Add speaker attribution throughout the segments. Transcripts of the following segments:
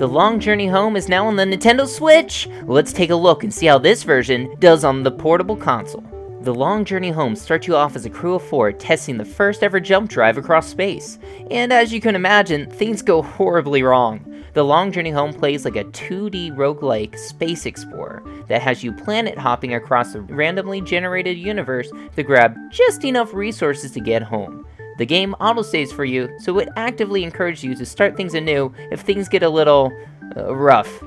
Speaker 1: The Long Journey Home is now on the Nintendo Switch! Let's take a look and see how this version does on the portable console. The Long Journey Home starts you off as a crew of four testing the first ever jump drive across space. And as you can imagine, things go horribly wrong. The Long Journey Home plays like a 2D roguelike space explorer that has you planet hopping across a randomly generated universe to grab just enough resources to get home. The game autosaves for you, so it actively encourages you to start things anew if things get a little uh, rough.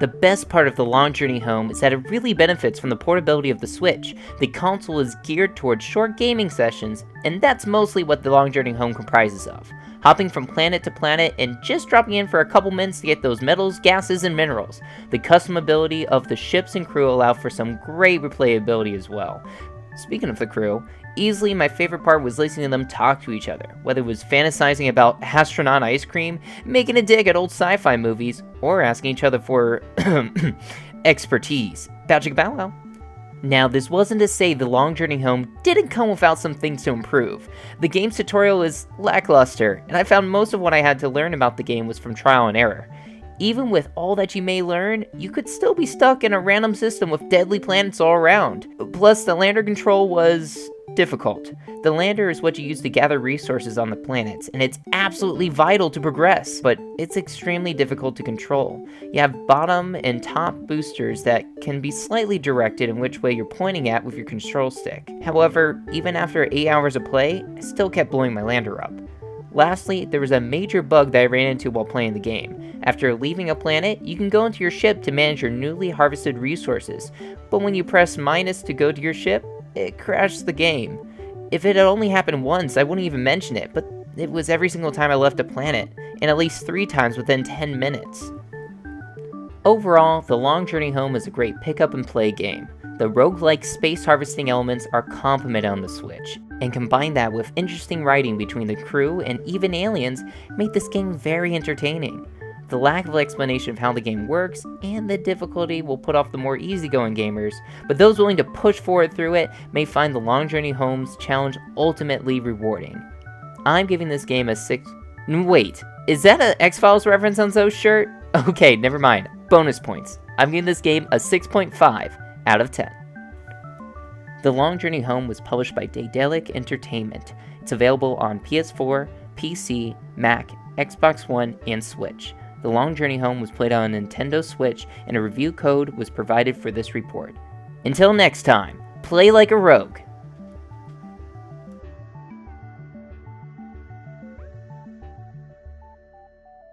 Speaker 1: The best part of the long journey home is that it really benefits from the portability of the Switch. The console is geared towards short gaming sessions, and that's mostly what the long journey home comprises of. Hopping from planet to planet and just dropping in for a couple minutes to get those metals, gases, and minerals. The customability of the ships and crew allow for some great replayability as well. Speaking of the crew, easily my favorite part was listening to them talk to each other, whether it was fantasizing about astronaut ice cream, making a dig at old sci-fi movies, or asking each other for expertise. Bow bow wow. Now, this wasn't to say the long journey home didn't come without some things to improve. The game's tutorial is lackluster, and I found most of what I had to learn about the game was from trial and error. Even with all that you may learn, you could still be stuck in a random system with deadly planets all around. Plus, the lander control was difficult. The lander is what you use to gather resources on the planets, and it's absolutely vital to progress, but it's extremely difficult to control. You have bottom and top boosters that can be slightly directed in which way you're pointing at with your control stick. However, even after 8 hours of play, I still kept blowing my lander up. Lastly, there was a major bug that I ran into while playing the game. After leaving a planet, you can go into your ship to manage your newly harvested resources, but when you press minus to go to your ship, it crashed the game. If it had only happened once, I wouldn't even mention it, but it was every single time I left a planet, and at least three times within 10 minutes. Overall, The Long Journey Home is a great pick up and play game. The roguelike space harvesting elements are complemented on the Switch, and combine that with interesting writing between the crew and even aliens make this game very entertaining. The lack of explanation of how the game works and the difficulty will put off the more easygoing gamers, but those willing to push forward through it may find the Long Journey Home's challenge ultimately rewarding. I'm giving this game a 6. Wait, is that an X-Files reference on Zoe's shirt? Okay, never mind. Bonus points. I'm giving this game a 6.5 out of 10. The Long Journey Home was published by Daedalic Entertainment. It's available on PS4, PC, Mac, Xbox One, and Switch. The Long Journey Home was played on a Nintendo Switch, and a review code was provided for this report. Until next time, play like a rogue.